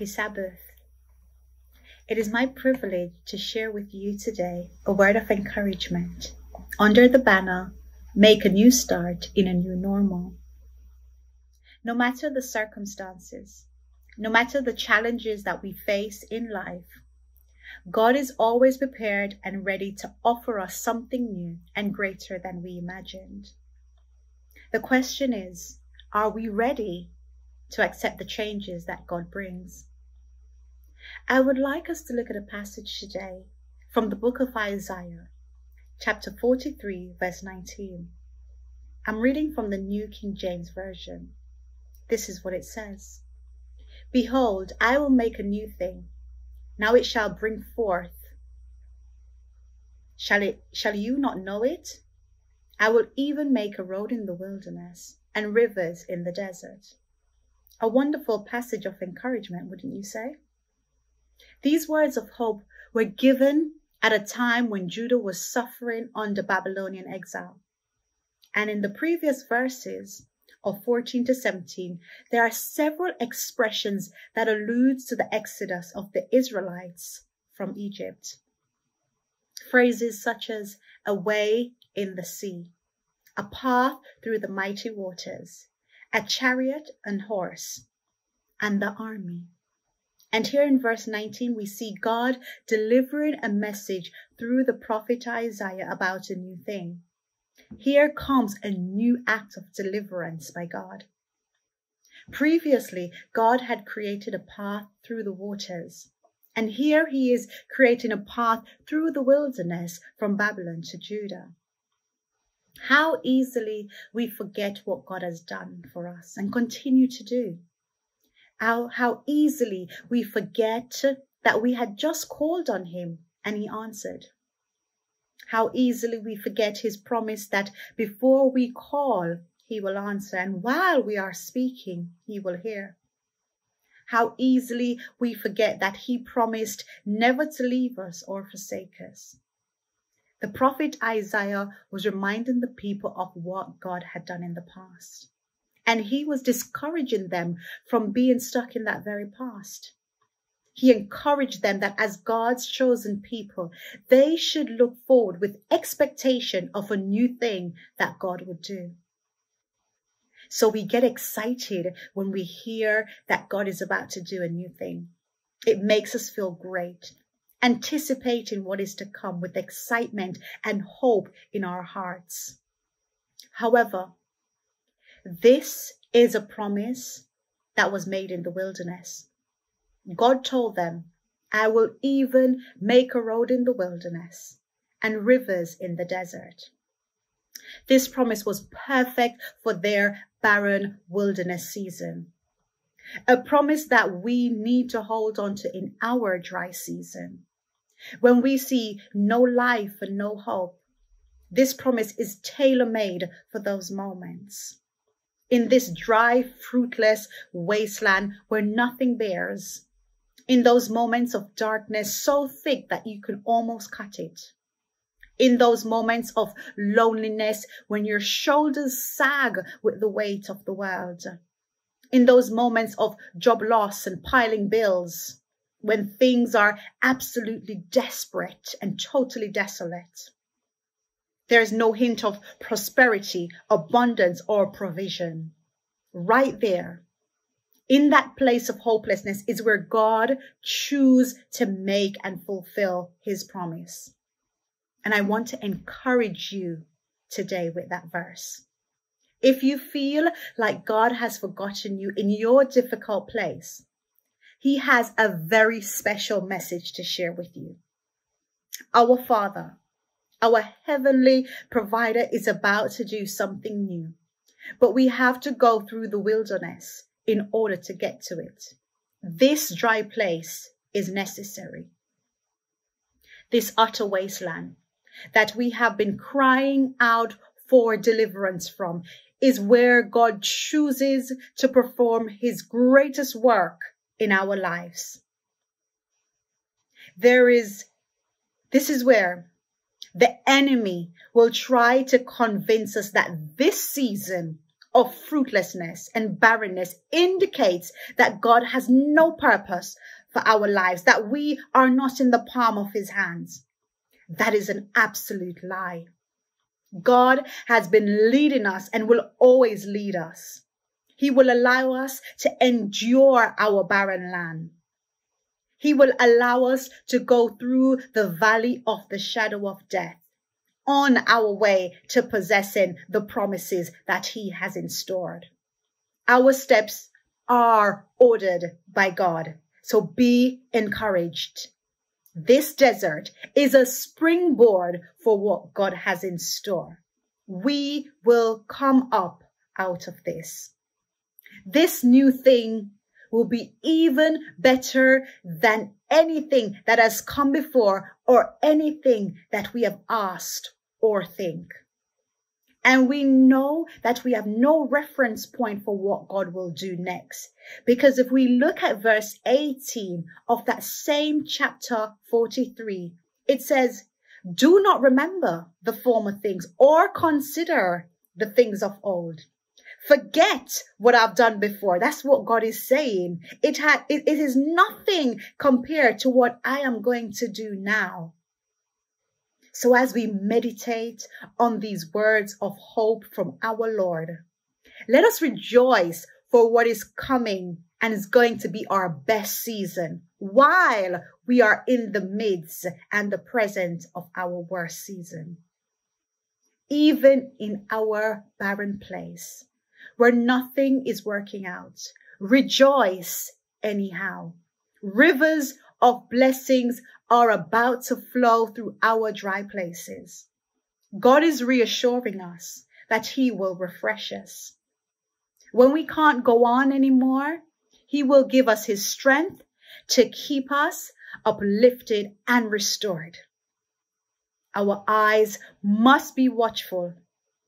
Happy Sabbath. It is my privilege to share with you today a word of encouragement under the banner Make a New Start in a New Normal. No matter the circumstances, no matter the challenges that we face in life, God is always prepared and ready to offer us something new and greater than we imagined. The question is, are we ready to accept the changes that God brings? I would like us to look at a passage today from the book of Isaiah, chapter 43, verse 19. I'm reading from the New King James Version. This is what it says Behold, I will make a new thing. Now it shall bring forth. Shall it shall you not know it? I will even make a road in the wilderness and rivers in the desert. A wonderful passage of encouragement, wouldn't you say? These words of hope were given at a time when Judah was suffering under Babylonian exile. And in the previous verses of 14 to 17, there are several expressions that alludes to the exodus of the Israelites from Egypt. Phrases such as a way in the sea, a path through the mighty waters, a chariot and horse, and the army. And here in verse 19, we see God delivering a message through the prophet Isaiah about a new thing. Here comes a new act of deliverance by God. Previously, God had created a path through the waters. And here he is creating a path through the wilderness from Babylon to Judah. How easily we forget what God has done for us and continue to do. How, how easily we forget that we had just called on him and he answered. How easily we forget his promise that before we call, he will answer, and while we are speaking, he will hear. How easily we forget that he promised never to leave us or forsake us. The prophet Isaiah was reminding the people of what God had done in the past. And he was discouraging them from being stuck in that very past. He encouraged them that as God's chosen people, they should look forward with expectation of a new thing that God would do. So we get excited when we hear that God is about to do a new thing. It makes us feel great anticipating what is to come with excitement and hope in our hearts. However, this is a promise that was made in the wilderness. God told them, I will even make a road in the wilderness and rivers in the desert. This promise was perfect for their barren wilderness season. A promise that we need to hold on to in our dry season. When we see no life and no hope, this promise is tailor made for those moments. In this dry, fruitless wasteland where nothing bears, in those moments of darkness so thick that you can almost cut it, in those moments of loneliness when your shoulders sag with the weight of the world, in those moments of job loss and piling bills, when things are absolutely desperate and totally desolate. There is no hint of prosperity, abundance, or provision. Right there, in that place of hopelessness, is where God chooses to make and fulfill his promise. And I want to encourage you today with that verse. If you feel like God has forgotten you in your difficult place, he has a very special message to share with you. Our Father, our heavenly provider is about to do something new, but we have to go through the wilderness in order to get to it. This dry place is necessary. This utter wasteland that we have been crying out for deliverance from is where God chooses to perform his greatest work in our lives. There is, this is where the enemy will try to convince us that this season of fruitlessness and barrenness indicates that God has no purpose for our lives, that we are not in the palm of his hands. That is an absolute lie. God has been leading us and will always lead us. He will allow us to endure our barren land. He will allow us to go through the valley of the shadow of death on our way to possessing the promises that he has in store. Our steps are ordered by God. So be encouraged. This desert is a springboard for what God has in store. We will come up out of this. This new thing will be even better than anything that has come before or anything that we have asked or think. And we know that we have no reference point for what God will do next. Because if we look at verse 18 of that same chapter 43, it says, do not remember the former things or consider the things of old. Forget what I've done before. That's what God is saying. It, ha- it, it is nothing compared to what I am going to do now. So as we meditate on these words of hope from our Lord, let us rejoice for what is coming and is going to be our best season while we are in the midst and the present of our worst season. Even in our barren place where nothing is working out, rejoice anyhow. Rivers of blessings are about to flow through our dry places. God is reassuring us that he will refresh us. When we can't go on anymore, he will give us his strength to keep us uplifted and restored. Our eyes must be watchful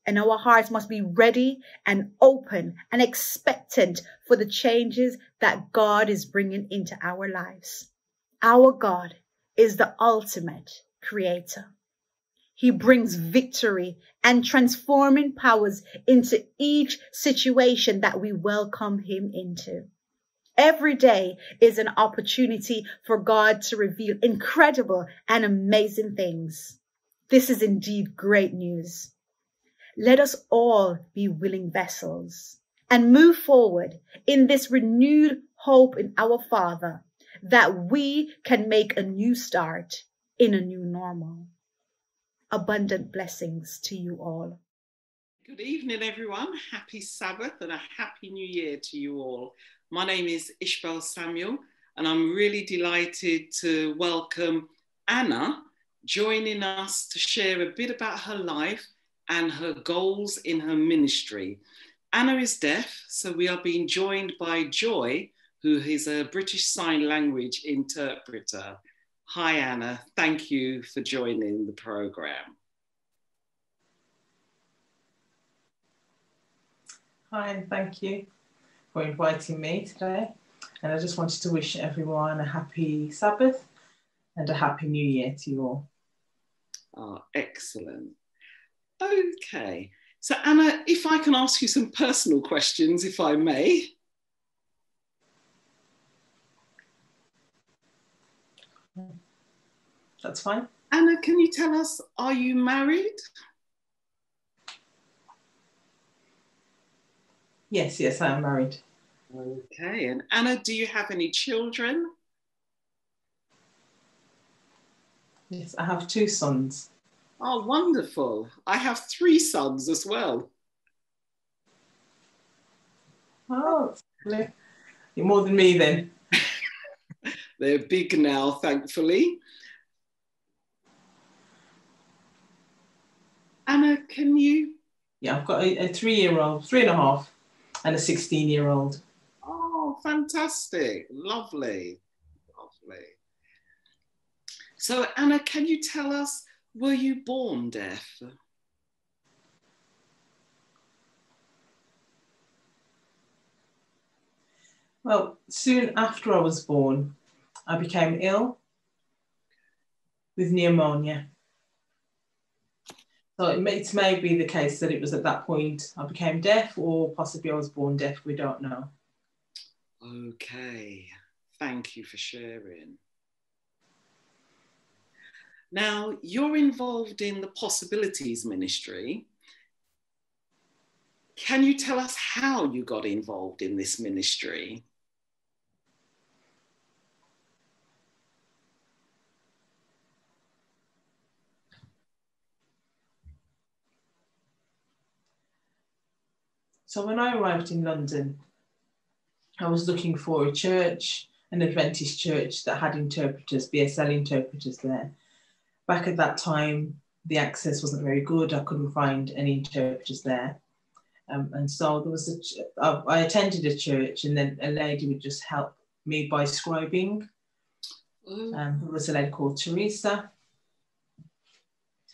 and our hearts must be ready and open and expectant for the changes that God is bringing into our lives. Our God is the ultimate creator. He brings victory and transforming powers into each situation that we welcome him into. Every day is an opportunity for God to reveal incredible and amazing things. This is indeed great news. Let us all be willing vessels and move forward in this renewed hope in our Father that we can make a new start in a new normal. Abundant blessings to you all. Good evening, everyone. Happy Sabbath and a happy new year to you all. My name is Ishbel Samuel, and I'm really delighted to welcome Anna joining us to share a bit about her life and her goals in her ministry. Anna is deaf, so we are being joined by Joy, who is a British Sign Language interpreter. Hi, Anna. Thank you for joining the program. Hi, and thank you for inviting me today. And I just wanted to wish everyone a happy Sabbath and a happy new year to you all. Oh, excellent. Okay. So, Anna, if I can ask you some personal questions, if I may. That's fine. Anna, can you tell us, are you married? Yes, yes, I am married. Okay. And Anna, do you have any children? Yes, I have two sons. Oh, wonderful. I have three sons as well. Oh, you're more than me then. They're big now, thankfully. Anna, can you? Yeah, I've got a, a three year old, three and a half, and a 16 year old. Oh, fantastic. Lovely. Lovely. So, Anna, can you tell us, were you born deaf? Well, soon after I was born, I became ill with pneumonia. So it may, it may be the case that it was at that point I became deaf, or possibly I was born deaf. We don't know. Okay, thank you for sharing. Now, you're involved in the Possibilities Ministry. Can you tell us how you got involved in this ministry? So when I arrived in London, I was looking for a church, an Adventist church that had interpreters, BSL interpreters there. Back at that time, the access wasn't very good. I couldn't find any interpreters there. Um, and so there was a, I attended a church and then a lady would just help me by scribing. Mm. Um, there was a lady called Teresa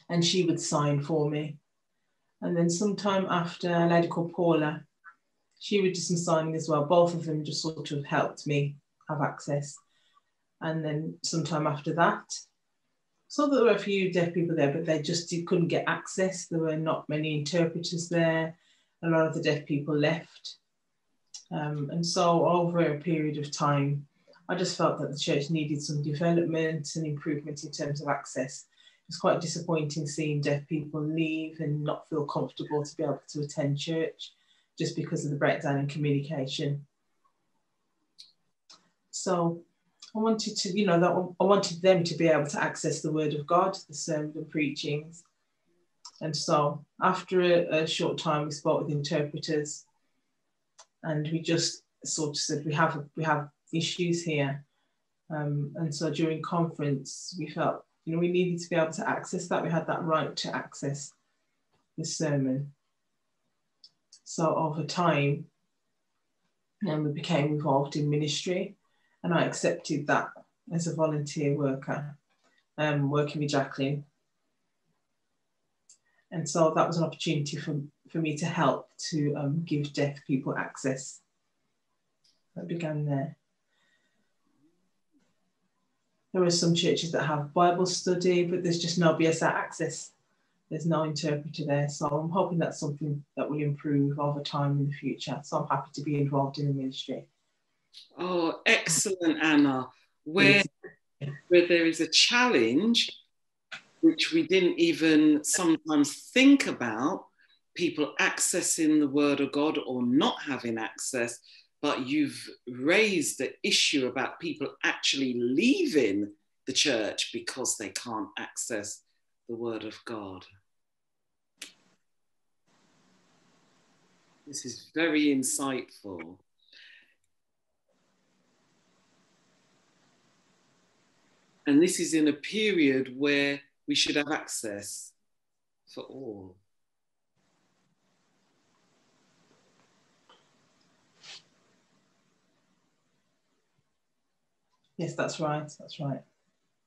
and she would sign for me. And then sometime after, a lady called Paula, she would do some signing as well. Both of them just sort of helped me have access. And then sometime after that, so there were a few deaf people there, but they just couldn't get access. There were not many interpreters there. A lot of the deaf people left. Um, and so over a period of time, I just felt that the church needed some development and improvement in terms of access was quite disappointing seeing deaf people leave and not feel comfortable to be able to attend church just because of the breakdown in communication. So I wanted to, you know, that I wanted them to be able to access the word of God, the sermons and preachings. And so after a, a short time, we spoke with interpreters and we just sort of said, we have, we have issues here. Um, and so during conference, we felt you know, we needed to be able to access that. We had that right to access the sermon. So over time, and we became involved in ministry, and I accepted that as a volunteer worker, um, working with Jacqueline. And so that was an opportunity for, for me to help to um, give deaf people access. That began there. There are some churches that have Bible study, but there's just no BSL access. There's no interpreter there. So I'm hoping that's something that will improve over time in the future. So I'm happy to be involved in the ministry. Oh, excellent, Anna. Where, where there is a challenge, which we didn't even sometimes think about, people accessing the Word of God or not having access, but you've raised the issue about people actually leaving the church because they can't access the Word of God. This is very insightful. And this is in a period where we should have access for all. Yes, that's right. That's right.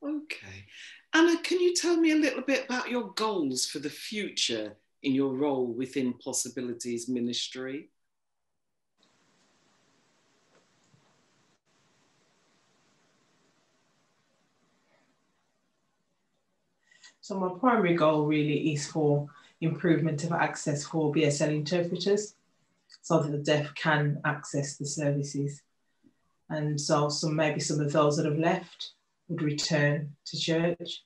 Okay. Anna, can you tell me a little bit about your goals for the future in your role within Possibilities Ministry? So my primary goal really is for improvement of access for BSL interpreters so that the deaf can access the services. And so some maybe some of those that have left would return to church,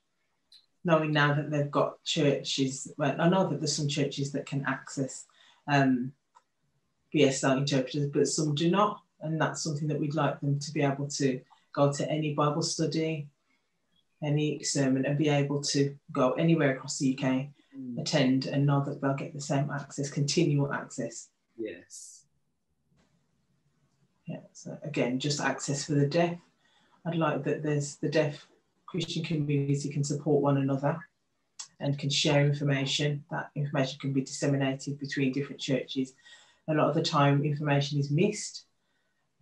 knowing now that they've got churches. Well, I know that there's some churches that can access um, BSL interpreters, but some do not. And that's something that we'd like them to be able to go to any Bible study, any sermon, and be able to go anywhere across the UK, mm. attend, and know that they'll get the same access, continual access. Yes. Yeah, so again, just access for the deaf. I'd like that there's the deaf Christian community can support one another and can share information. That information can be disseminated between different churches. A lot of the time, information is missed.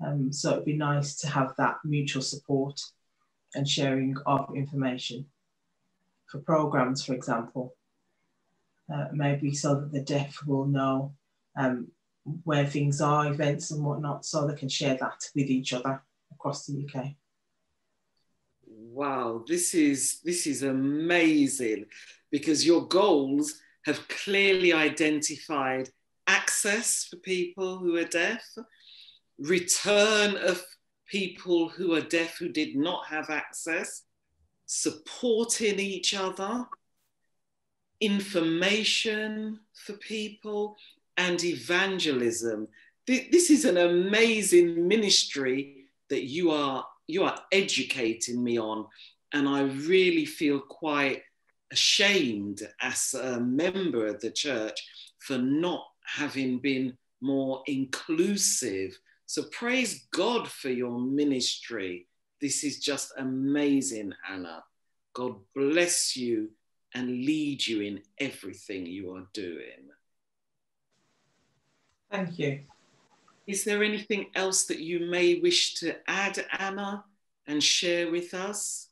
Um, so it'd be nice to have that mutual support and sharing of information. For programs, for example, uh, maybe so that the deaf will know um, where things are, events and whatnot, so they can share that with each other across the UK. Wow, this is this is amazing because your goals have clearly identified access for people who are deaf, return of people who are deaf who did not have access, supporting each other, information for people, and evangelism. This is an amazing ministry that you are you are educating me on, and I really feel quite ashamed as a member of the church for not having been more inclusive. So praise God for your ministry. This is just amazing, Anna. God bless you and lead you in everything you are doing. Thank you. Is there anything else that you may wish to add, Anna, and share with us?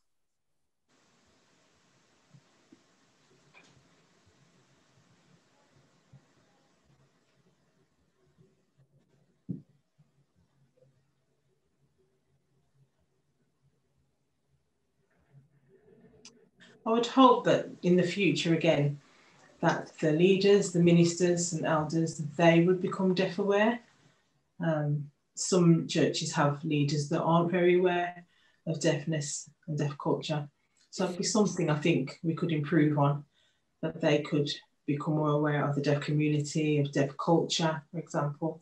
I would hope that in the future again, that the leaders, the ministers and elders, they would become deaf aware. Um, some churches have leaders that aren't very aware of deafness and deaf culture. So it'd be something I think we could improve on, that they could become more aware of the deaf community, of deaf culture, for example.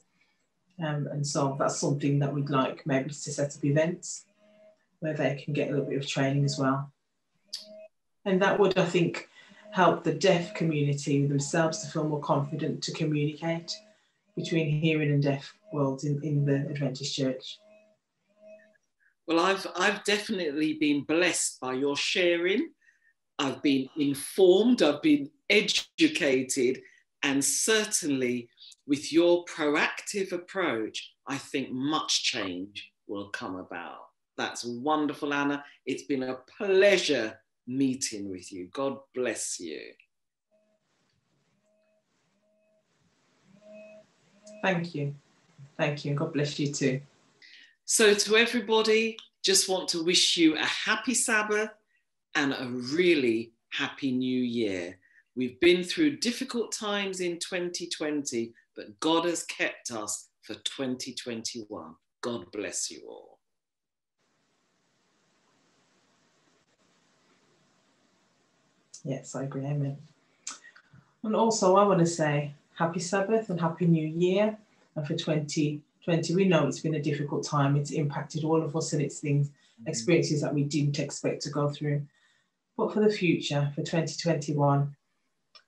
Um, and so that's something that we'd like maybe to set up events where they can get a little bit of training as well. And that would, I think, help the deaf community themselves to feel more confident to communicate between hearing and deaf worlds in, in the Adventist Church. Well, I've, I've definitely been blessed by your sharing. I've been informed, I've been educated, and certainly with your proactive approach, I think much change will come about. That's wonderful, Anna. It's been a pleasure meeting with you. God bless you. Thank you. Thank you. God bless you too. So, to everybody, just want to wish you a happy Sabbath and a really happy new year. We've been through difficult times in 2020, but God has kept us for 2021. God bless you all. Yes, I agree. Amen. And also, I want to say happy Sabbath and happy New Year. And for 2020, we know it's been a difficult time. It's impacted all of us and it's things, mm-hmm. experiences that we didn't expect to go through. But for the future, for 2021,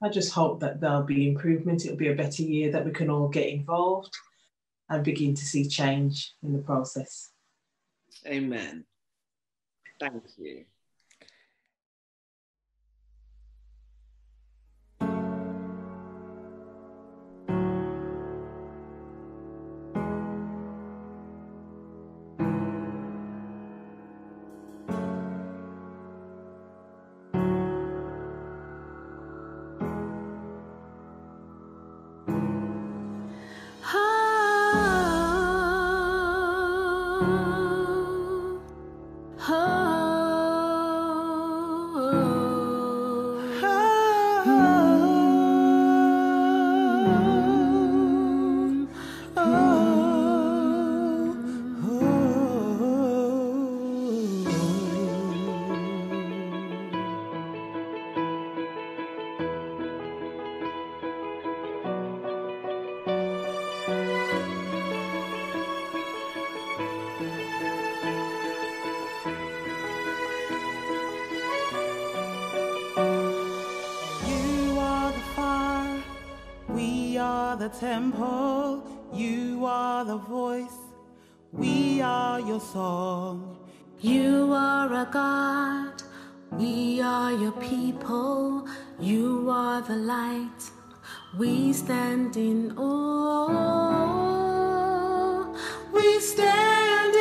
I just hope that there'll be improvement. It'll be a better year, that we can all get involved and begin to see change in the process. Amen. Thank you. Temple, you are the voice, we are your song. You are a God, we are your people, you are the light, we stand in awe. We stand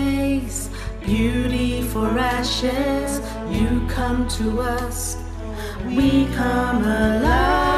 grace, beauty for ashes, you come to us. We come alive.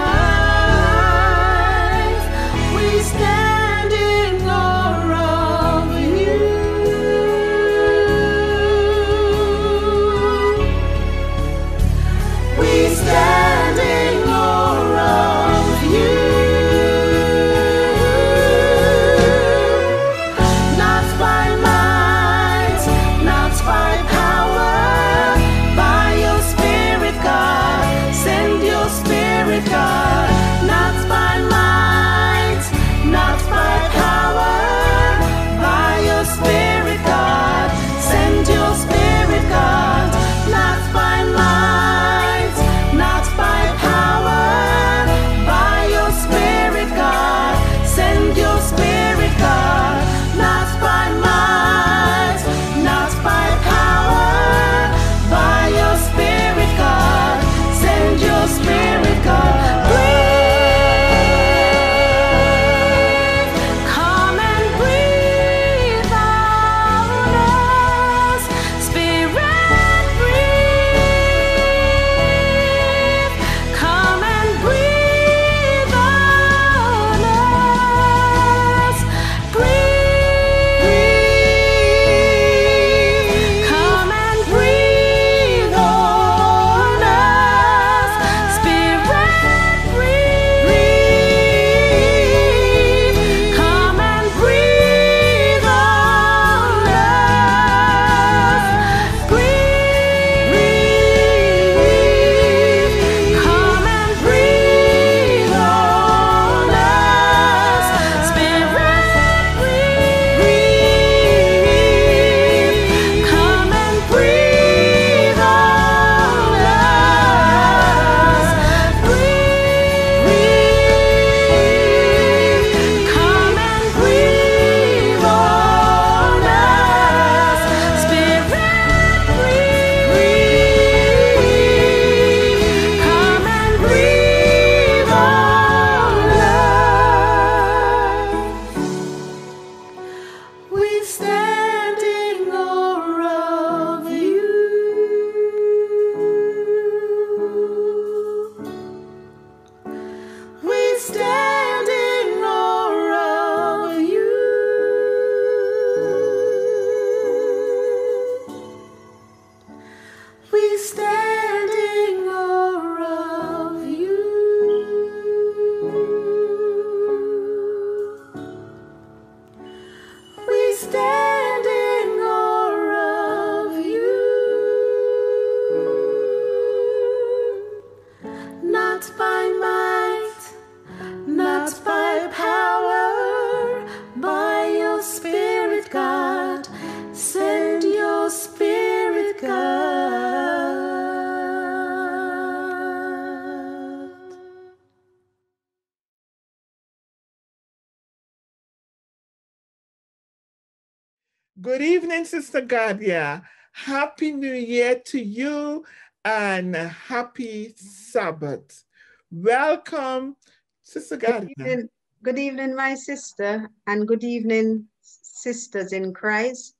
Sister Gadia. Happy New Year to you and happy Sabbath. Welcome, Sister Good Gadia. evening, good evening, my sister, and good evening, sisters in Christ.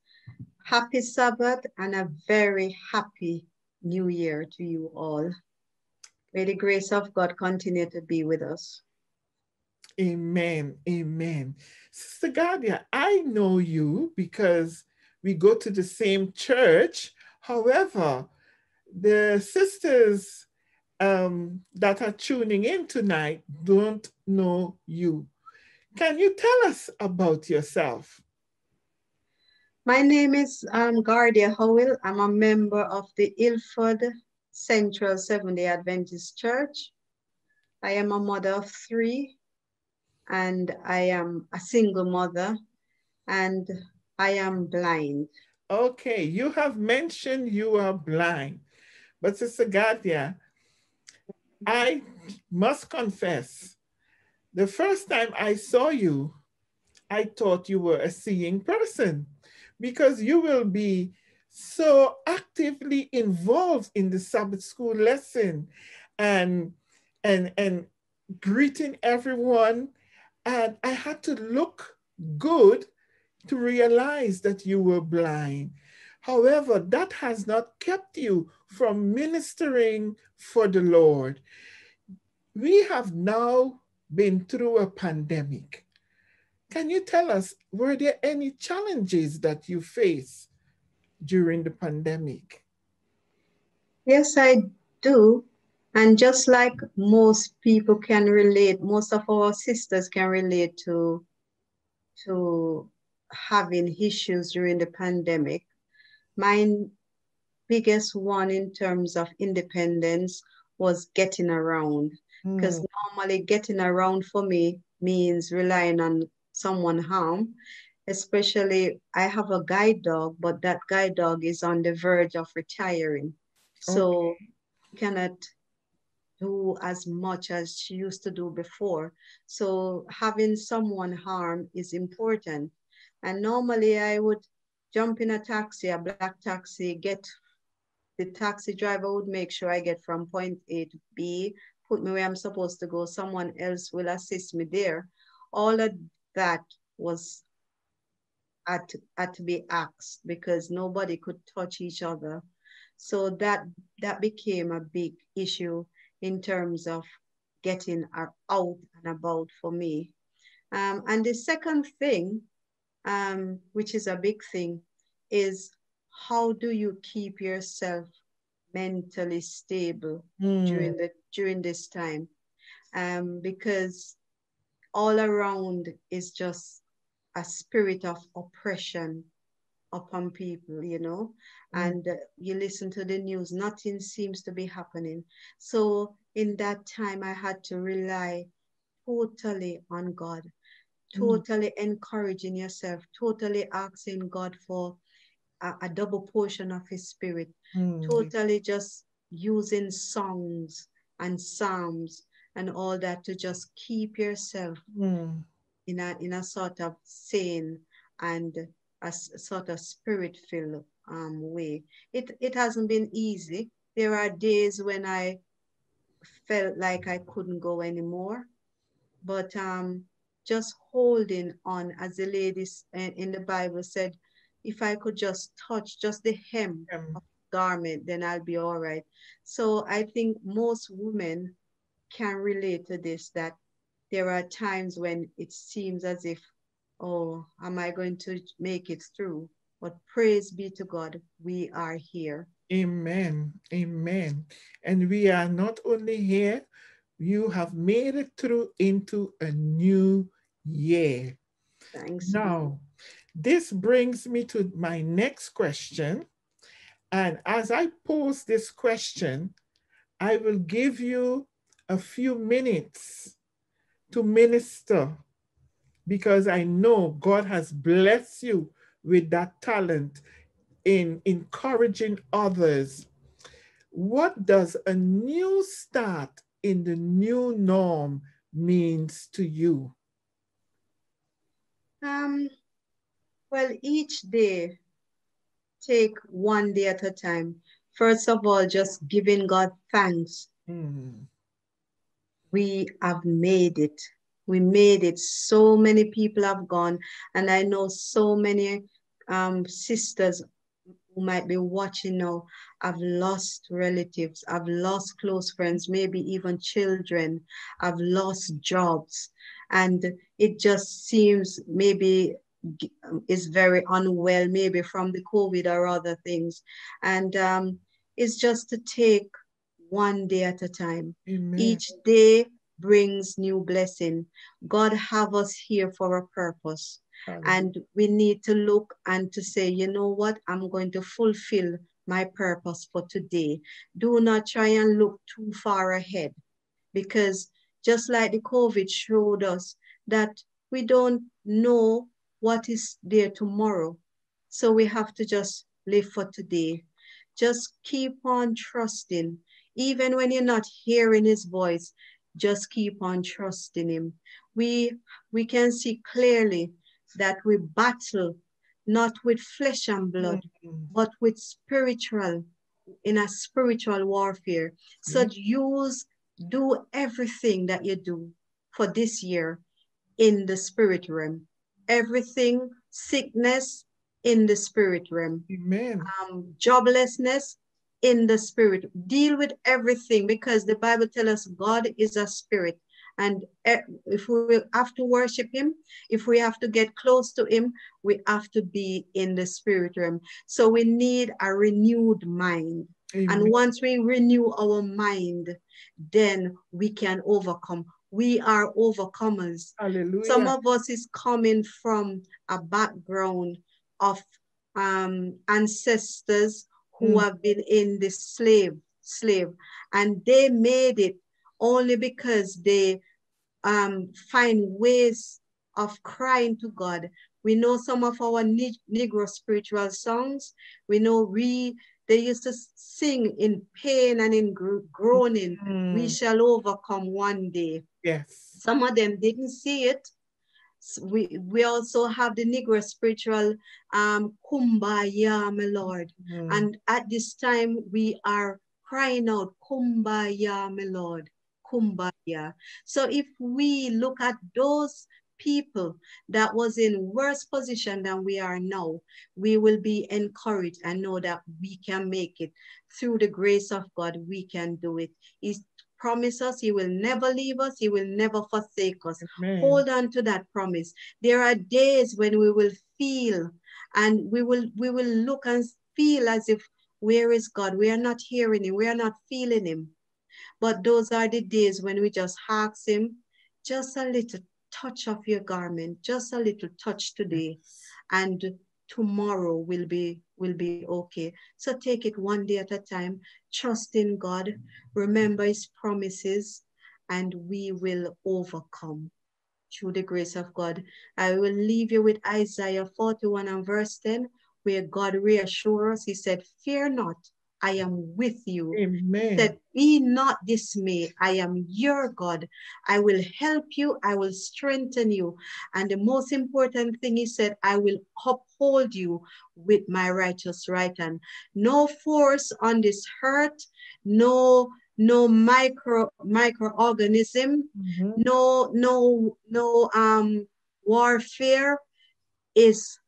Happy Sabbath and a very happy new year to you all. May the grace of God continue to be with us. Amen. Amen. Sister Gadia, I know you because we go to the same church. However, the sisters um, that are tuning in tonight don't know you. Can you tell us about yourself? My name is um, Gardia Howell. I'm a member of the Ilford Central Seventh-day Adventist Church. I am a mother of three, and I am a single mother, and I am blind. Okay, you have mentioned you are blind, but Sister Gadia, I must confess, the first time I saw you, I thought you were a seeing person because you will be so actively involved in the Sabbath school lesson and and and greeting everyone. And I had to look good to realize that you were blind. However, that has not kept you from ministering for the Lord. We have now been through a pandemic. Can you tell us, were there any challenges that you faced during the pandemic? Yes, I do. And just like most people can relate, most of our sisters can relate to, to having issues during the pandemic. My biggest one in terms of independence was getting around. Because mm. normally getting around for me means relying on someone harm. Especially, I have a guide dog, but that guide dog is on the verge of retiring. So okay. cannot do as much as she used to do before. So having someone harm is important. And normally I would jump in a taxi, a black taxi, get the taxi driver would make sure I get from point A to B, put me where I'm supposed to go. Someone else will assist me there. All of that was had to, had to be asked because nobody could touch each other. So that that became a big issue in terms of getting out and about for me. Um, and the second thing um, which is a big thing, is how do you keep yourself mentally stable mm. during the during this time? Um, because all around is just a spirit of oppression upon people, you know, mm. and uh, you listen to the news, nothing seems to be happening. So in that time, I had to rely totally on God. Totally mm. encouraging yourself, totally asking God for a, a double portion of His Spirit, mm. totally just using songs and psalms and all that to just keep yourself mm. in a in a sort of sane and a sort of spirit filled um, way. It it hasn't been easy. There are days when I felt like I couldn't go anymore, but um, just holding on, as the ladies eh, in the Bible said, if I could just touch just the hem of the garment, then I'll be all right. So I think most women can relate to this, that there are times when it seems as if, oh, am I going to make it through? But praise be to God, we are here. Amen. Amen. And we are not only here, you have made it through into a new year. Thanks. Now, this brings me to my next question. And as I pose this question, I will give you a few minutes to minister because I know God has blessed you with that talent in encouraging others. What does a new start in the new norm means to you? Um, well, each day, take one day at a time. First of all, just giving God thanks. Mm. We have made it. We made it. So many people have gone, and I know so many um, sisters who might be watching now have lost relatives, I've lost close friends, maybe even children, I've lost jobs. And it just seems maybe is very unwell, maybe from the COVID or other things. And um, it's just to take one day at a time. Amen. Each day brings new blessing. God have us here for a purpose. And we need to look and to say, you know what, I'm going to fulfill my purpose for today. Do not try and look too far ahead because just like the COVID showed us that we don't know what is there tomorrow. So we have to just live for today. Just keep on trusting. Even when you're not hearing his voice, just keep on trusting him. We, we can see clearly that we battle not with flesh and blood, mm-hmm. but with spiritual, in a spiritual warfare. So mm-hmm. use do everything that you do for this year in the spirit realm. Everything, sickness in the spirit realm. Amen. Um, joblessness in the spirit. Deal with everything because the Bible tells us God is a spirit. And eh, if we have to worship him, if we have to get close to him, we have to be in the spirit realm. So we need a renewed mind. Amen. And once we renew our mind, then we can overcome. We are overcomers. Hallelujah. Some of us is coming from a background of um, ancestors who Mm. have been in the slave, slave, and they made it only because they um, find ways of crying to God. We know some of our ne- Negro spiritual songs. We know we they used to sing in pain and in gro- groaning. We Mm. shall overcome one day. Yes. Some of them didn't see it. We, we also have the Negro spiritual um, Kumbaya, my Lord. Mm. And at this time, we are crying out, Kumbaya, my Lord, Kumbaya. So if we look at those people that was in worse position than we are now, we will be encouraged and know that we can make it. Through the grace of God, we can do it. He's promised us he will never leave us, he will never forsake us. Amen. Hold on to that promise. There are days when we will feel and we will we will look and feel as if where is God? We are not hearing him, we are not feeling him. But those are the days when we just ask him, just a little touch of your garment, just a little touch today, and tomorrow will be will be okay. So take it one day at a time, trust in God, remember his promises, and we will overcome through the grace of God. I will leave you with Isaiah 41 and verse 10, where God reassures us. He said, Fear not, I am with you. Amen. That be not dismayed. I am your God. I will help you. I will strengthen you. And the most important thing he said, I will uphold you with my righteous right hand. No force on this earth, no no micro microorganism, Mhm. no no no um warfare is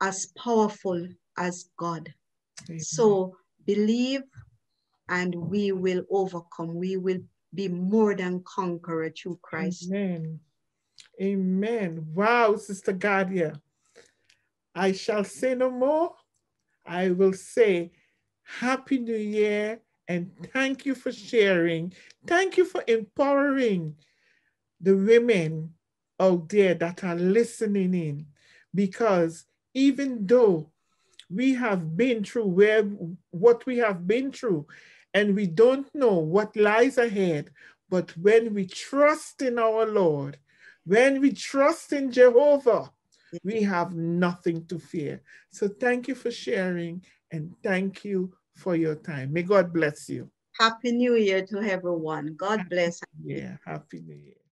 as powerful as God. Amen. So believe and we will overcome. We will be more than conqueror through Christ. Amen. Amen. Wow, Sister Gadia. I shall say no more. I will say Happy New Year and thank you for sharing. Thank you for empowering the women out there that are listening in because even though we have been through where what we have been through. And we don't know what lies ahead but when we trust in our lord when we trust in jehovah we have nothing to fear. So thank you for sharing and thank you for your time. May god bless you. Happy New Year to everyone. God bless. yeah happy new year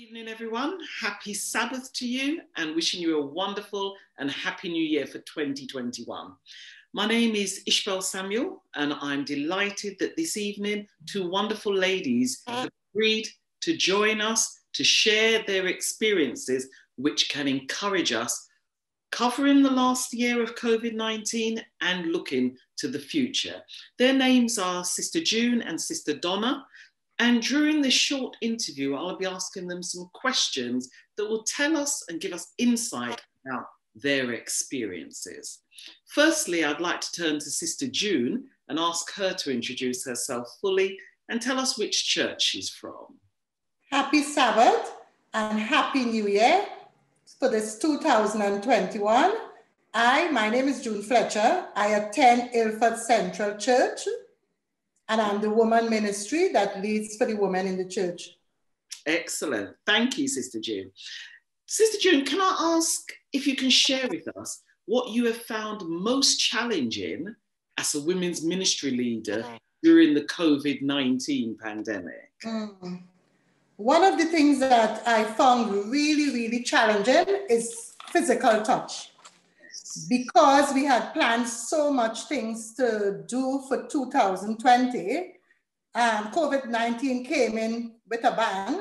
evening, everyone. Happy Sabbath to you and wishing you a wonderful and happy new year for 2021. My name is Ishbel Samuel, and I'm delighted that this evening two wonderful ladies have agreed to join us to share their experiences, which can encourage us, covering the last year of COVID 19 and looking to the future. Their names are Sister June and Sister Donna. And during this short interview, I'll be asking them some questions that will tell us and give us insight about their experiences. Firstly, I'd like to turn to Sister June and ask her to introduce herself fully and tell us which church she's from. Happy Sabbath and Happy New Year for this 2021. I, my name is June Fletcher. I attend Ilford Central Church and I'm the woman ministry that leads for the women in the church. Excellent. Thank you, Sister June. Sister June, can I ask if you can share with us what you have found most challenging as a women's ministry leader during the COVID 19 pandemic? Mm. One of the things that I found really, really challenging is physical touch. Because we had planned so much things to do for 2020, um, COVID-19 came in with a bang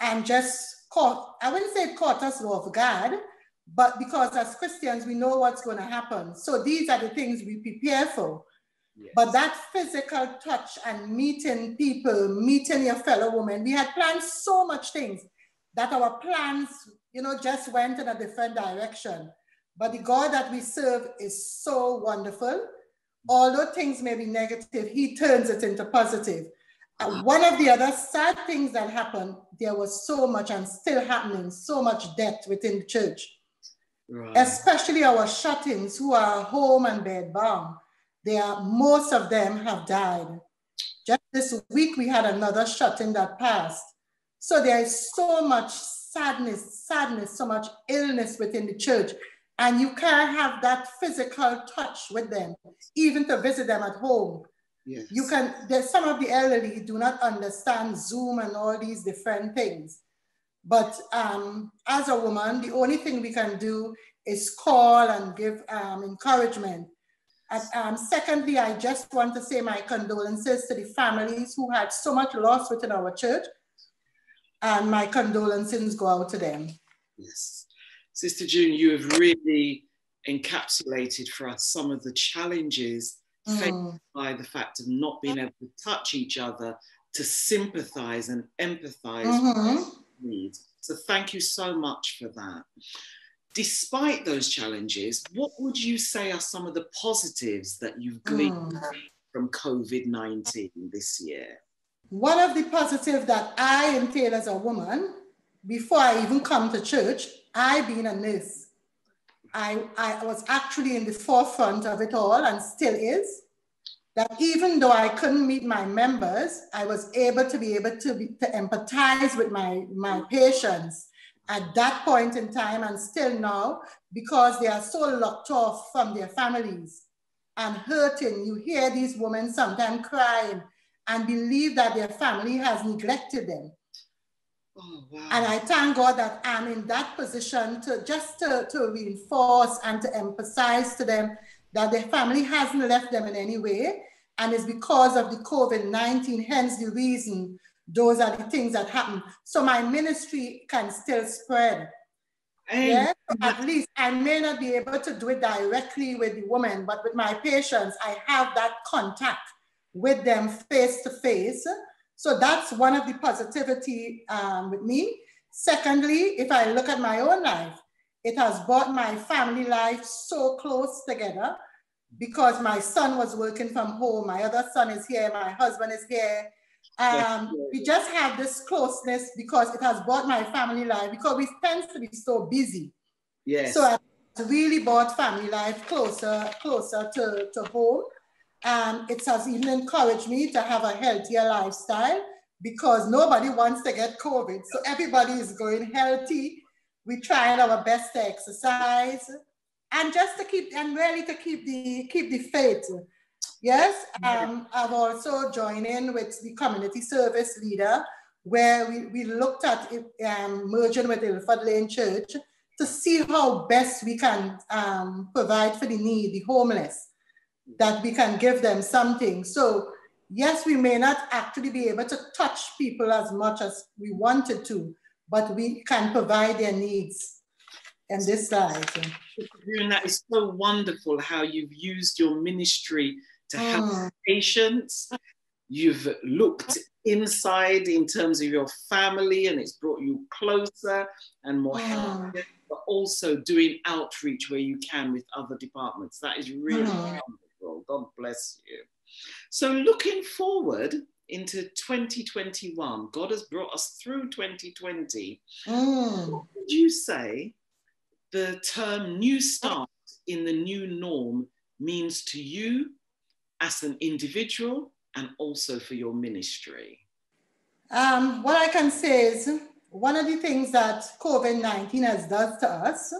and just caught, I wouldn't say it caught us off guard, but because as Christians, we know what's going to happen. So these are the things we prepare for. Yes. But that physical touch and meeting people, meeting your fellow women, we had planned so much things that our plans, you know, just went in a different direction. But the God that we serve is so wonderful. Although things may be negative, he turns it into positive. Uh, one of the other sad things that happened, there was so much and still happening, so much death within the church. Right. Especially our shut-ins who are home and bed bound. They are, most of them have died. Just this week, we had another shut-in that passed. So there is so much sadness, sadness, so much illness within the church. And you can't have that physical touch with them, even to visit them at home. Yes. You can, there's some of the elderly do not understand Zoom and all these different things. But um, as a woman, the only thing we can do is call and give um, encouragement. And, um, secondly, I just want to say my condolences to the families who had so much loss within our church. And my condolences go out to them. Yes. Sister June, you have really encapsulated for us some of the challenges mm. faced by the fact of not being able to touch each other, to sympathize and empathize mm-hmm. with needs. So thank you so much for that. Despite those challenges, what would you say are some of the positives that you've gleaned mm. from COVID 19 this year? One of the positives that I entail as a woman, before I even come to church, I being a nurse, I, I was actually in the forefront of it all and still is. That even though I couldn't meet my members, I was able to be able to, be, to empathize with my, my patients at that point in time and still now because they are so locked off from their families and hurting. You hear these women sometimes crying and believe that their family has neglected them. Oh, wow. And I thank God that I'm in that position to just to, to reinforce and to emphasize to them that their family hasn't left them in any way. And it's because of the COVID-19, hence the reason those are the things that happen. So my ministry can still spread. Yeah, at least I may not be able to do it directly with the woman, but with my patients, I have that contact with them face to face so that's one of the positivity um, with me. Secondly, if I look at my own life, it has brought my family life so close together because my son was working from home. My other son is here. My husband is here. Um, we just have this closeness because it has brought my family life because we tend to be so busy. Yes. So it really brought family life closer, closer to, to home. And it has even encouraged me to have a healthier lifestyle because nobody wants to get COVID. So everybody is going healthy. We tried our best to exercise and just to keep and really to keep the keep the faith. Yes, um, I've also joined in with the community service leader where we, we looked at um, merging with Ilford Lane Church to see how best we can um, provide for the need, the homeless that we can give them something. So yes, we may not actually be able to touch people as much as we wanted to, but we can provide their needs in this side. And that is so wonderful how you've used your ministry to help mm. patients. You've looked inside in terms of your family and it's brought you closer and more mm. healthy, but also doing outreach where you can with other departments. That is really mm. God bless you. So, looking forward into 2021, God has brought us through 2020. Mm. What would you say the term new start in the new norm means to you as an individual and also for your ministry? Um, what I can say is one of the things that COVID 19 has done to us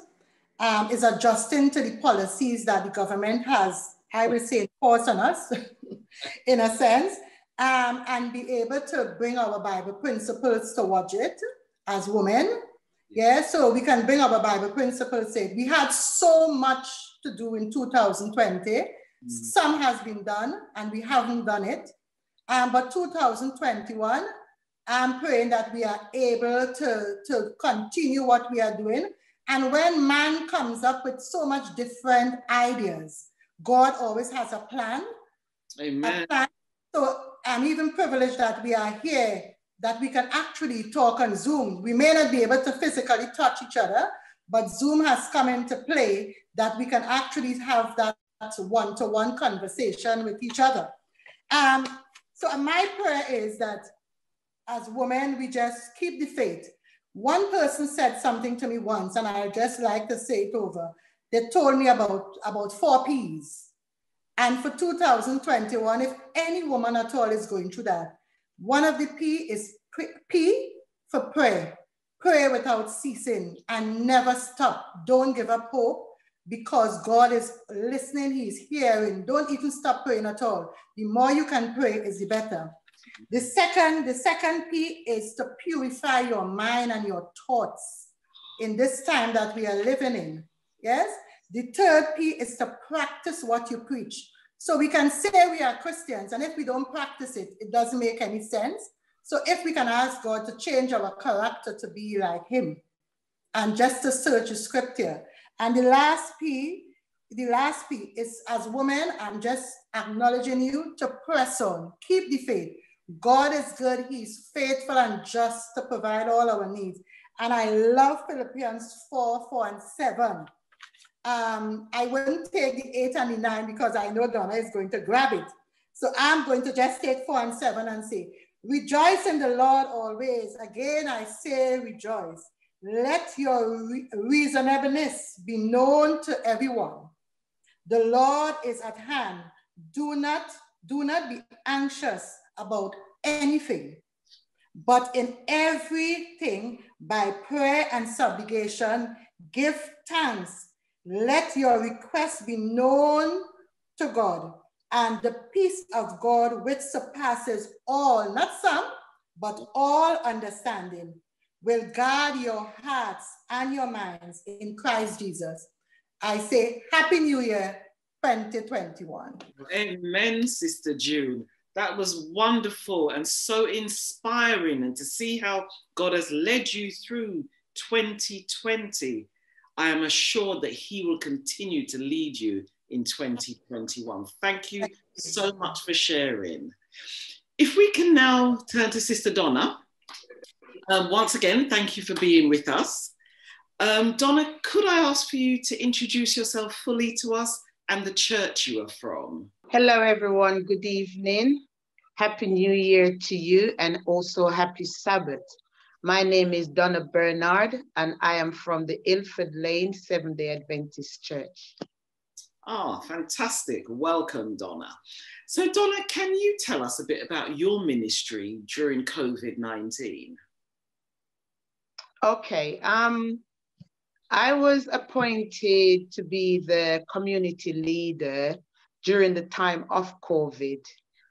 um, is adjusting to the policies that the government has I will say, force on us, in a sense, um, and be able to bring our Bible principles towards it as women. Yeah, so we can bring our Bible principles in. We had so much to do in 2020. Mm. Some has been done and we haven't done it. Um, but 2021, I'm praying that we are able to, to continue what we are doing. And when man comes up with so much different ideas, God always has a plan. Amen. A plan. So I'm even privileged that we are here, that we can actually talk on Zoom. We may not be able to physically touch each other, but Zoom has come into play that we can actually have that one-to-one conversation with each other. Um, so my prayer is that as women, we just keep the faith. One person said something to me once, and I just like to say it over. They told me about, about four P's. And for 2021, if any woman at all is going through that, one of the P is P for prayer. Pray without ceasing and never stop. Don't give up hope because God is listening, He's hearing. Don't even stop praying at all. The more you can pray is the better. The second, the second P is to purify your mind and your thoughts in this time that we are living in. Yes? The third P is to practice what you preach. So we can say we are Christians, and if we don't practice it, it doesn't make any sense. So if we can ask God to change our character to be like Him, and just to search the scripture. And the last P, the last P is as women, I'm just acknowledging you to press on, keep the faith. God is good, He's faithful and just to provide all our needs. And I love Philippians 4, 4, and 7 um, I wouldn't take the eight and the nine because I know Donna is going to grab it. So I'm going to just take four and seven and say, rejoice in the Lord always. Again, I say rejoice. Let your re reasonableness be known to everyone. The Lord is at hand. Do not, do not be anxious about anything, but in everything by prayer and supplication, give thanks let your requests be known to God, and the peace of God, which surpasses all, not some, but all understanding, will guard your hearts and your minds in Christ Jesus. I say, Happy New Year 2021. Amen, Sister June. That was wonderful and so inspiring, and to see how God has led you through 2020 I am assured that He will continue to lead you in 2021. Thank you so much for sharing. If we can now turn to Sister Donna. Um, once again, thank you for being with us. Um, Donna, could I ask for you to introduce yourself fully to us and the church you are from? Hello, everyone. Good evening. Happy New Year to you and also happy Sabbath. My name is Donna Bernard, and I am from the Ilford Lane Seventh day Adventist Church. Ah, oh, fantastic. Welcome, Donna. So, Donna, can you tell us a bit about your ministry during COVID 19? Okay. Um, I was appointed to be the community leader during the time of COVID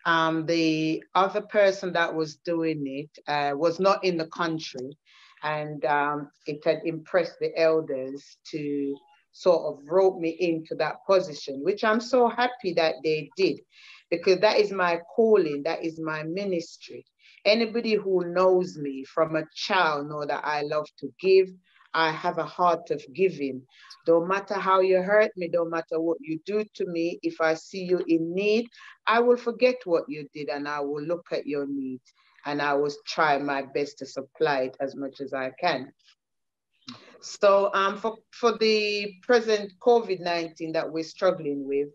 um, the other person that was doing it uh, was not in the country, and um, it had impressed the elders to sort of rope me into that position, which I'm so happy that they did, because that is my calling, that is my ministry. Anybody who knows me from a child know that I love to give. I have a heart of giving. Don't matter how you hurt me, don't matter what you do to me, if I see you in need, I will forget what you did and I will look at your needs and I will try my best to supply it as much as I can. So um, for, for the present COVID-19 that we're struggling with,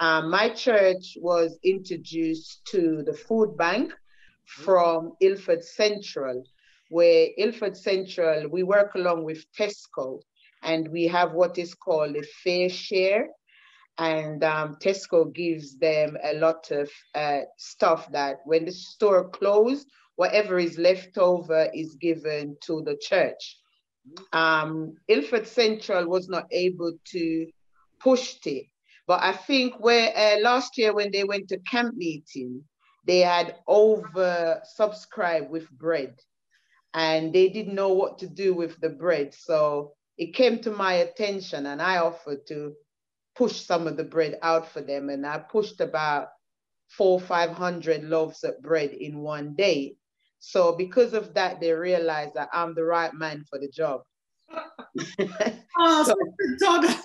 um, my church was introduced to the food bank from Ilford Central, where Ilford Central, we work along with Tesco and we have what is called a fair share. And um, Tesco gives them a lot of uh, stuff that when the store closed, whatever is left over is given to the church. Um, Ilford Central was not able to push it, but I think where uh, last year when they went to camp meeting, they had over subscribed with bread and they didn't know what to do with the bread. So it came to my attention and I offered to push some of the bread out for them. And I pushed about four, 500 loaves of bread in one day. So because of that, they realized that I'm the right man for the job. oh, so, Donna,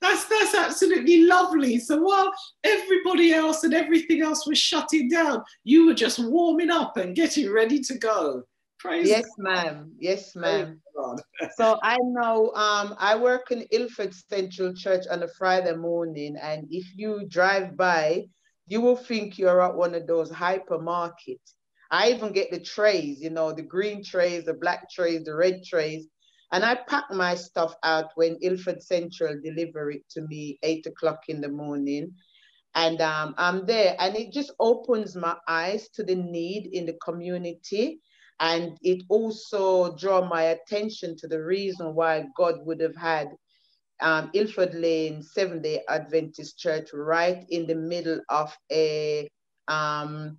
that's that's absolutely lovely. So while everybody else and everything else was shutting down, you were just warming up and getting ready to go. Praise yes, ma'am. Yes, ma'am. so I know um, I work in Ilford Central Church on a Friday morning, and if you drive by, you will think you're at one of those hypermarkets. I even get the trays, you know, the green trays, the black trays, the red trays. And I pack my stuff out when Ilford Central deliver it to me eight o'clock in the morning. And um, I'm there, and it just opens my eyes to the need in the community. And it also draw my attention to the reason why God would have had um, Ilford Lane Seventh Day Adventist Church right in the middle of a um,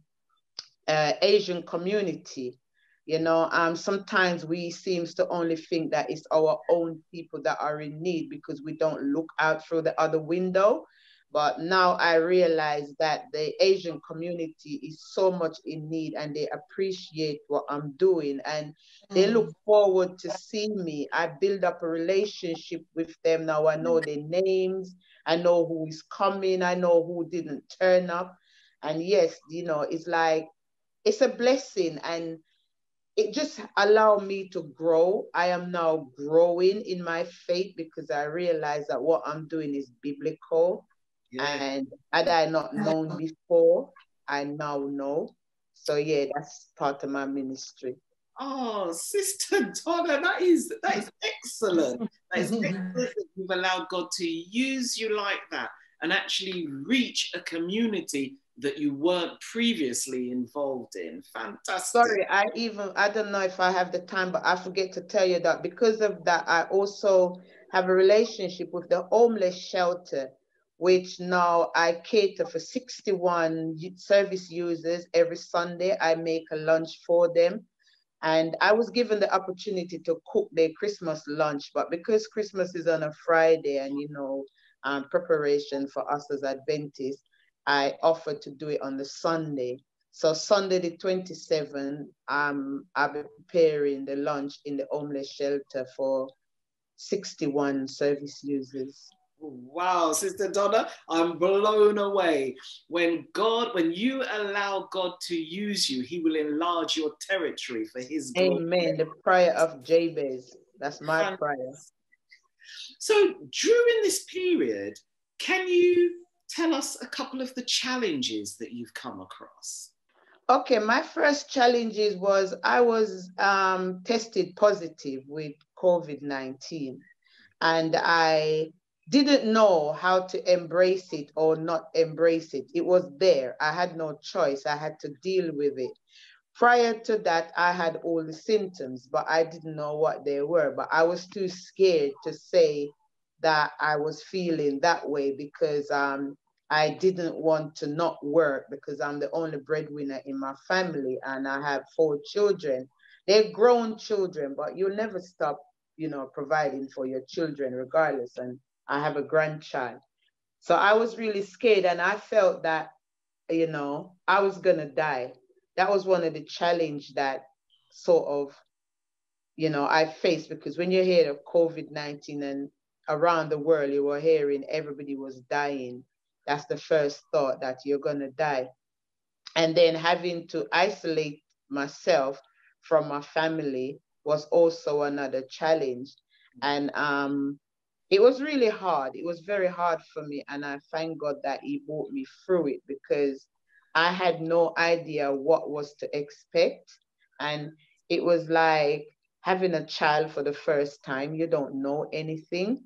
uh, Asian community. You know, um, sometimes we seems to only think that it's our own people that are in need because we don't look out through the other window. But now I realize that the Asian community is so much in need and they appreciate what I'm doing and mm. they look forward to seeing me. I build up a relationship with them. Now I know their names, I know who is coming, I know who didn't turn up. And yes, you know, it's like it's a blessing and it just allowed me to grow. I am now growing in my faith because I realize that what I'm doing is biblical. And had I not known before, I now know. So yeah, that's part of my ministry. Oh, Sister Donna, that is that is excellent. That is excellent that you've allowed God to use you like that and actually reach a community that you weren't previously involved in. Fantastic. Sorry, I even I don't know if I have the time, but I forget to tell you that because of that, I also have a relationship with the homeless shelter, which now I cater for 61 service users every Sunday. I make a lunch for them. And I was given the opportunity to cook their Christmas lunch, but because Christmas is on a Friday and you know, um, preparation for us as Adventists, I offered to do it on the Sunday. So Sunday the 27th, um, I'll be preparing the lunch in the homeless shelter for 61 service users. Wow, Sister Donna, I'm blown away. When God, when you allow God to use you, He will enlarge your territory for His glory. Amen. The prayer of Jabez. That's my prayer. So during this period, can you tell us a couple of the challenges that you've come across. Okay, my first challenges was I was um, tested positive with COVID 19 and I didn't know how to embrace it or not embrace it. It was there. I had no choice. I had to deal with it. Prior to that, I had all the symptoms, but I didn't know what they were. But I was too scared to say that I was feeling that way because um, I didn't want to not work because I'm the only breadwinner in my family and I have four children. They're grown children, but you'll never stop, you know, providing for your children regardless. And I have a grandchild. So I was really scared and I felt that, you know, I was gonna die. That was one of the challenge that sort of, you know, I faced because when you hear of COVID-19 and around the world, you were hearing everybody was dying that's the first thought that you're going to die. And then having to isolate myself from my family was also another challenge. And um, it was really hard. It was very hard for me. And I thank God that He brought me through it because I had no idea what was to expect. And it was like having a child for the first time. You don't know anything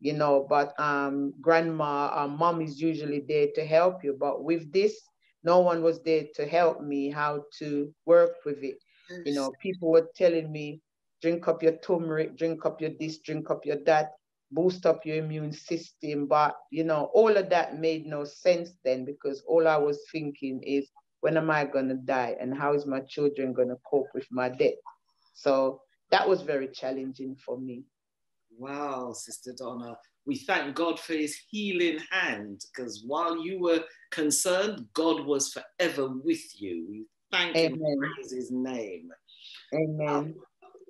you know, but um, grandma, uh, mom is usually there to help you. But with this, no one was there to help me how to work with it. You know, people were telling me, drink up your turmeric, drink up your this, drink up your that, boost up your immune system. But, you know, all of that made no sense then because all I was thinking is, when am I going to die? And how is my children going to cope with my death? So that was very challenging for me. Wow, Sister Donna. we thank God for his healing hand because while you were concerned, God was forever with you. We thank Amen. him and praise his name. Amen. Um,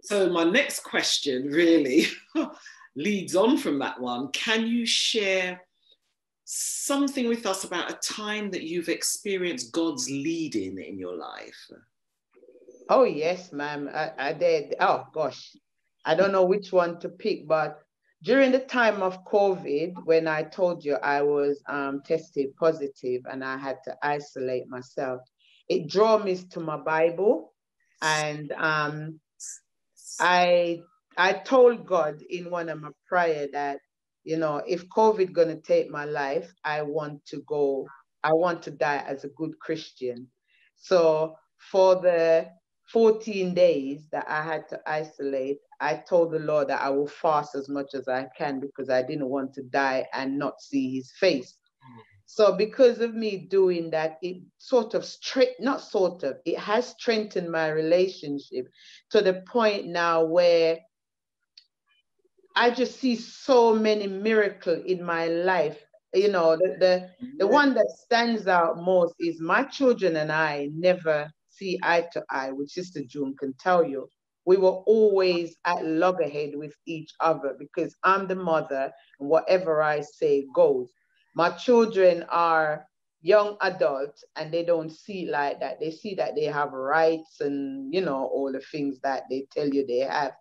so, my next question really leads on from that one. Can you share something with us about a time that you've experienced God's leading in your life? Oh, yes, ma'am. I, I did. Oh, gosh. I don't know which one to pick, but during the time of COVID, when I told you I was um, tested positive and I had to isolate myself, it drew me to my Bible. And um, I I told God in one of my prayer that, you know, if COVID gonna take my life, I want to go, I want to die as a good Christian. So for the 14 days that I had to isolate, I told the Lord that I will fast as much as I can because I didn't want to die and not see his face. So because of me doing that, it sort of straight, not sort of, it has strengthened my relationship to the point now where I just see so many miracles in my life. You know, the, the, the one that stands out most is my children and I never see eye to eye, which Sister June can tell you. We were always at loggerhead with each other because I'm the mother and whatever I say goes my children are young adults and they don't see like that. They see that they have rights and, you know, all the things that they tell you they have.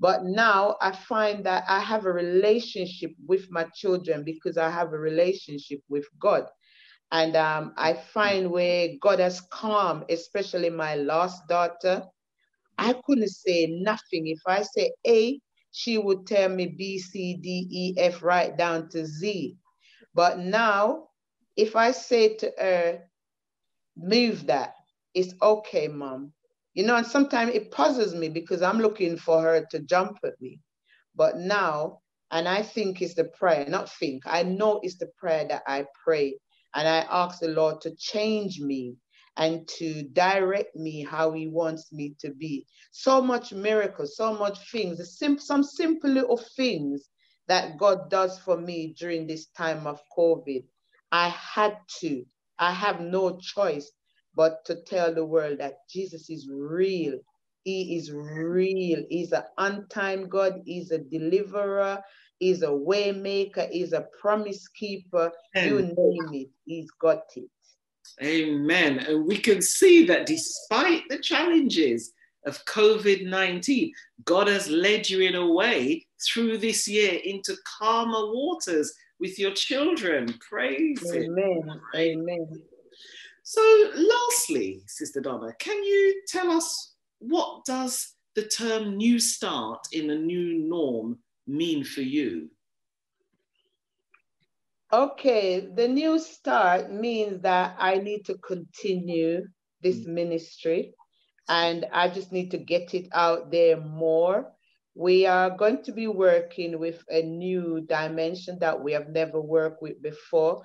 But now I find that I have a relationship with my children because I have a relationship with God. And um, I find where God has come, especially my last daughter. I couldn't say nothing. If I say A, she would tell me B, C, D, E, F, right down to Z. But now, if I say to her, move that, it's okay, mom. You know, and sometimes it puzzles me because I'm looking for her to jump at me. But now, and I think it's the prayer, not think, I know it's the prayer that I pray. And I ask the Lord to change me and to direct me how he wants me to be. So much miracles, so much things, some simple little things that God does for me during this time of COVID. I had to, I have no choice but to tell the world that Jesus is real. He is real. He's an on-time God. He's a deliverer. He's a waymaker. He's a promise keeper. Amen. You name it, he's got it. Amen. And we can see that despite the challenges of COVID 19, God has led you in a way through this year into calmer waters with your children. Praise Amen. It. Amen. So, lastly, Sister Donna, can you tell us what does the term new start in the new norm mean for you? Okay, the new start means that I need to continue this mm. ministry and I just need to get it out there more. We are going to be working with a new dimension that we have never worked with before.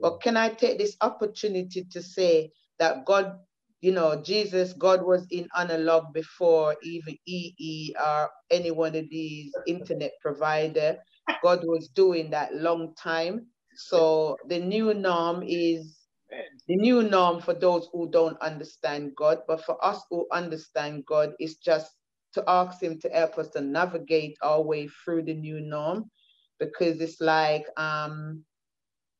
But can I take this opportunity to say that God, you know, Jesus, God was in analog before even EE or any one of these internet provider. God was doing that long time. So the new norm is the new norm for those who don't understand God, but for us who understand God is just to ask him to help us to navigate our way through the new norm because it's like um,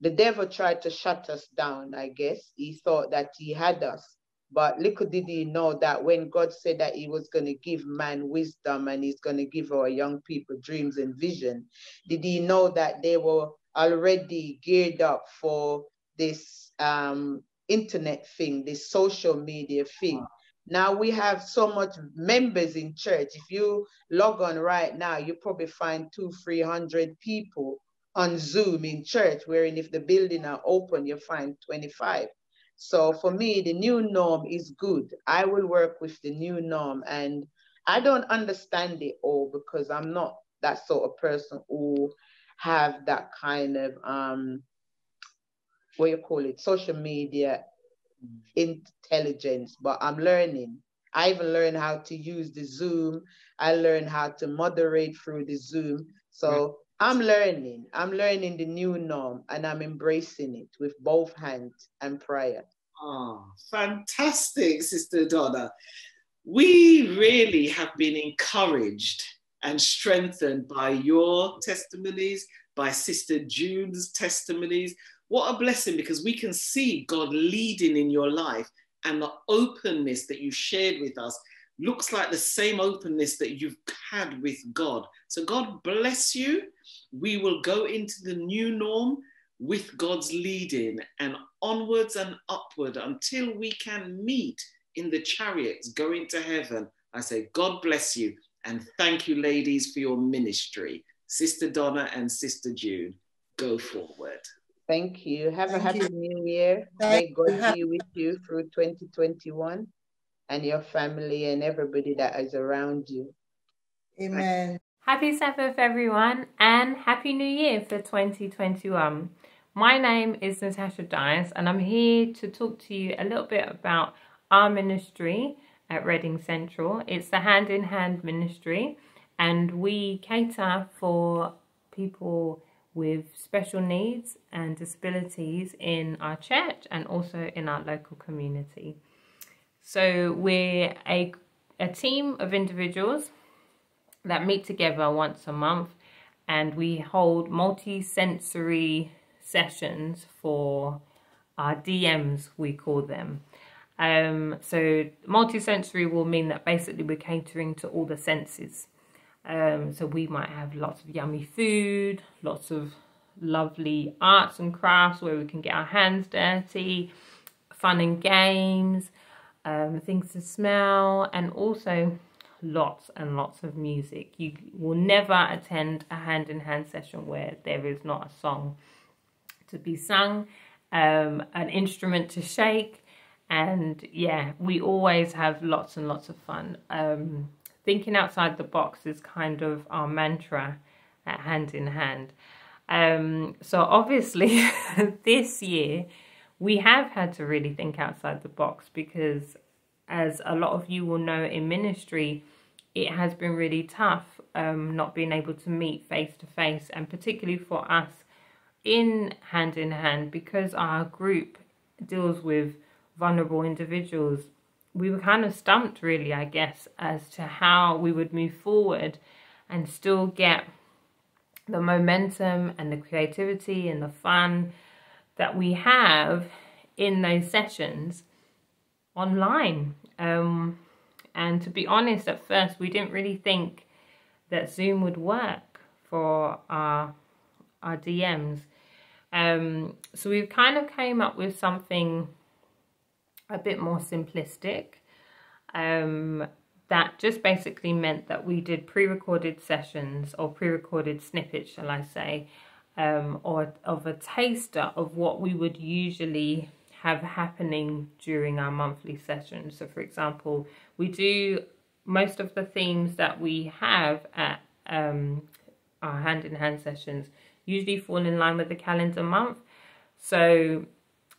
the devil tried to shut us down, I guess. He thought that he had us. But little did he know that when God said that he was going to give man wisdom and he's going to give our young people dreams and vision, did he know that they were already geared up for this um, internet thing, this social media thing? Now we have so much members in church. If you log on right now, you probably find two, three hundred people on Zoom in church, wherein if the building are open, you find 25. So for me, the new norm is good. I will work with the new norm and I don't understand it all because I'm not that sort of person who have that kind of um what you call it, social media intelligence, but I'm learning. I even learned how to use the Zoom. I learned how to moderate through the Zoom. So I'm learning. I'm learning the new norm and I'm embracing it with both hands and prayer. Oh, fantastic, Sister Donna. We really have been encouraged and strengthened by your testimonies, by Sister June's testimonies. What a blessing because we can see God leading in your life and the openness that you shared with us looks like the same openness that you've had with God. So, God bless you. We will go into the new norm with God's leading and onwards and upward until we can meet in the chariots going to heaven. I say, God bless you and thank you, ladies, for your ministry. Sister Donna and Sister June, go forward. Thank you. Have Thank a happy you. new year. Thank May God you. be with you through 2021 and your family and everybody that is around you. Amen. Happy Sabbath, everyone, and Happy New Year for 2021. My name is Natasha Dias, and I'm here to talk to you a little bit about our ministry at Reading Central. It's the Hand in Hand ministry, and we cater for people with special needs and disabilities in our church and also in our local community. So, we're a, a team of individuals that meet together once a month and we hold multi-sensory sessions for our DMs we call them. Um, so multi-sensory will mean that basically we're catering to all the senses. Um, so we might have lots of yummy food, lots of lovely arts and crafts where we can get our hands dirty, fun and games, um, things to smell, and also lots and lots of music. You will never attend a hand in hand session where there is not a song to be sung, um, an instrument to shake, and yeah, we always have lots and lots of fun. Um, thinking outside the box is kind of our mantra at Hand in Hand. Um, so obviously, this year we have had to really think outside the box because as a lot of you will know in ministry, it has been really tough um, not being able to meet face to face, and particularly for us in hand in hand because our group deals with vulnerable individuals. We were kind of stumped, really, I guess, as to how we would move forward and still get the momentum and the creativity and the fun that we have in those sessions online. Um, and to be honest, at first we didn't really think that Zoom would work for our our DMs. Um, so we've kind of came up with something a bit more simplistic. Um, that just basically meant that we did pre-recorded sessions or pre-recorded snippets, shall I say, um, or of a taster of what we would usually have happening during our monthly sessions. So, for example, we do most of the themes that we have at um, our hand in hand sessions usually fall in line with the calendar month. So,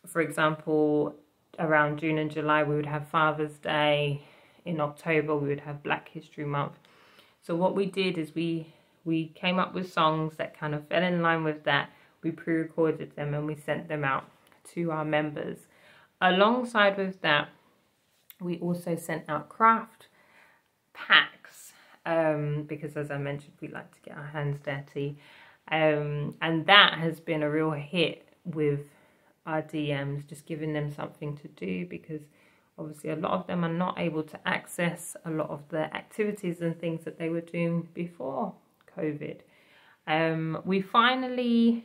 for example, around June and July, we would have Father's Day. In October, we would have Black History Month. So, what we did is we we came up with songs that kind of fell in line with that. We pre-recorded them and we sent them out to our members. Alongside with that, we also sent out craft packs um, because, as I mentioned, we like to get our hands dirty, um, and that has been a real hit with our DMs, just giving them something to do because obviously a lot of them are not able to access a lot of the activities and things that they were doing before COVID. Um, we finally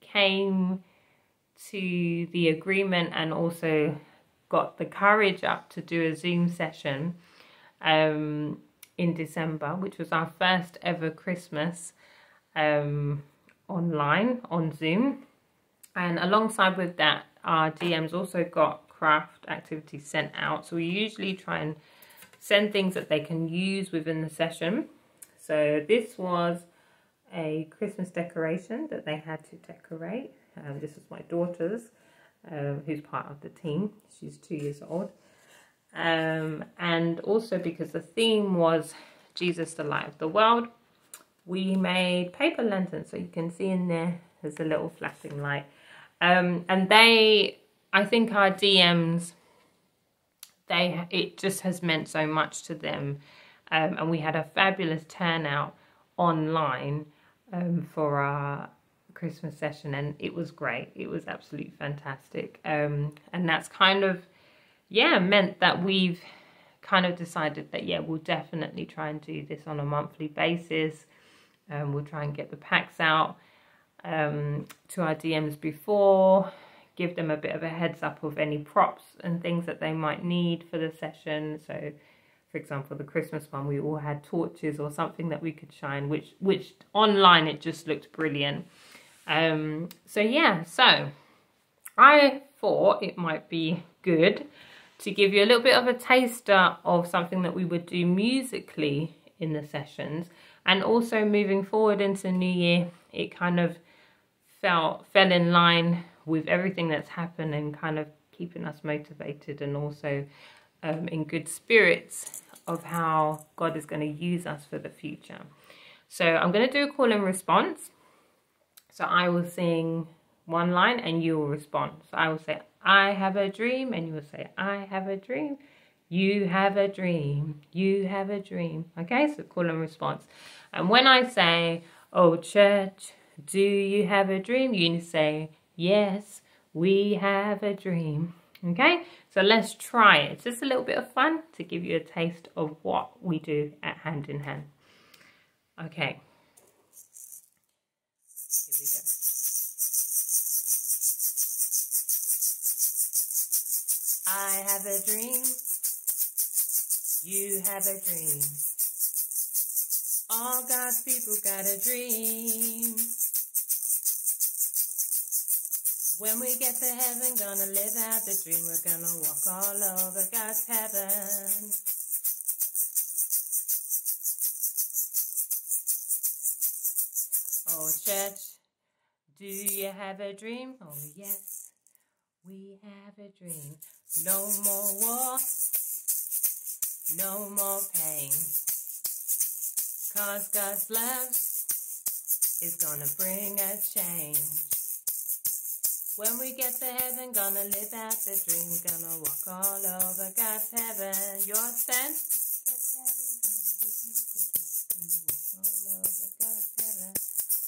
came to the agreement and also got the courage up to do a Zoom session um, in December, which was our first ever Christmas um, online on Zoom. And alongside with that, our DMs also got craft activities sent out. So we usually try and send things that they can use within the session. So this was a Christmas decoration that they had to decorate. Um, this is my daughter's, um, who's part of the team. She's two years old. Um, and also because the theme was Jesus, the light of the world, we made paper lanterns. So you can see in there, there's a little flashing light. Um, and they, I think our DMs, they it just has meant so much to them. Um, and we had a fabulous turnout online um, for our Christmas session, and it was great. It was absolutely fantastic. Um, and that's kind of, yeah, meant that we've kind of decided that, yeah, we'll definitely try and do this on a monthly basis. Um, we'll try and get the packs out um, to our DMs before, give them a bit of a heads up of any props and things that they might need for the session. So, for example, the Christmas one, we all had torches or something that we could shine, which which online it just looked brilliant. Um, so yeah, so I thought it might be good to give you a little bit of a taster of something that we would do musically in the sessions and also moving forward into new year it kind of felt fell in line with everything that's happened and kind of keeping us motivated and also um, in good spirits of how God is going to use us for the future. So I'm going to do a call and response. So I will sing one line and you will respond. So I will say, I have a dream, and you will say, I have a dream. You have a dream. You have a dream. Okay, so call and response. And when I say, Oh, church, do you have a dream? You say, Yes, we have a dream. Okay, so let's try it. It's just a little bit of fun to give you a taste of what we do at Hand in Hand. Okay. Here we go. I have a dream. You have a dream. All God's people got a dream. When we get to heaven, gonna live out the dream. We're gonna walk all over God's heaven. Oh, church, do you have a dream? Oh, yes, we have a dream. No more war, no more pain. Cause God's love is gonna bring a change. When we get to heaven, gonna live out the dream. Gonna walk all over God's heaven. Your sense?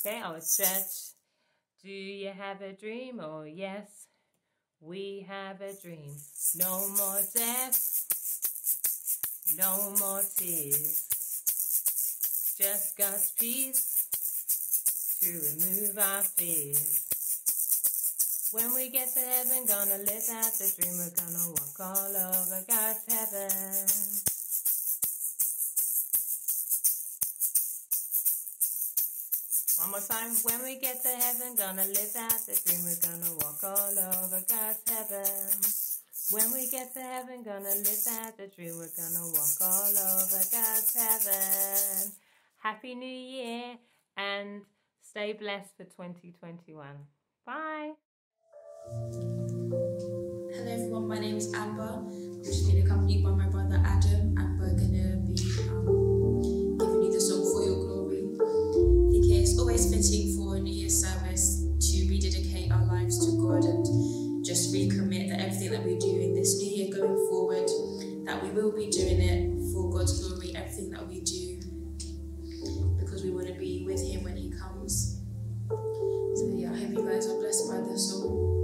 Okay, our church. Do you have a dream? Oh, yes, we have a dream. No more death, no more tears. Just God's peace to remove our fears. When we get to heaven, gonna live out the dream. We're gonna walk all over God's heaven. One more time. When we get to heaven, gonna live out the dream. We're gonna walk all over God's heaven. When we get to heaven, gonna live out the dream. We're gonna walk all over God's heaven. Happy New Year and stay blessed for 2021. Bye. Hello everyone, my name is Amber. I'm just being accompanied by my brother Adam, and we're gonna be um, giving you the song for your glory. I think it's always fitting for a New Year's service to rededicate our lives to God and just recommit that everything that we do in this new year going forward, that we will be doing it for God's glory, everything that we do, because we want to be with Him when He comes. So yeah, I hope you guys are blessed by the song.